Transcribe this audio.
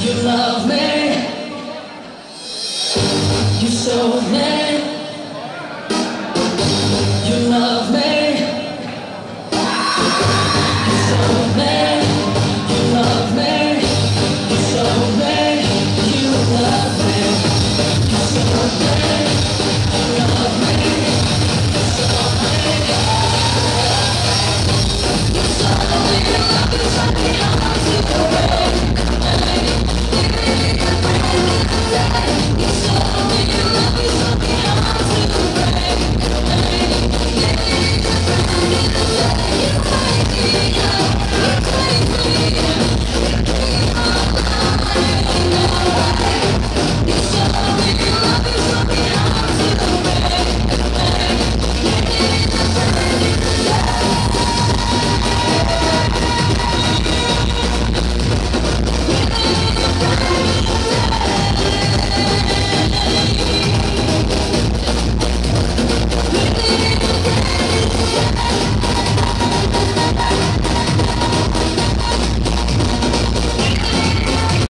you love me. You show me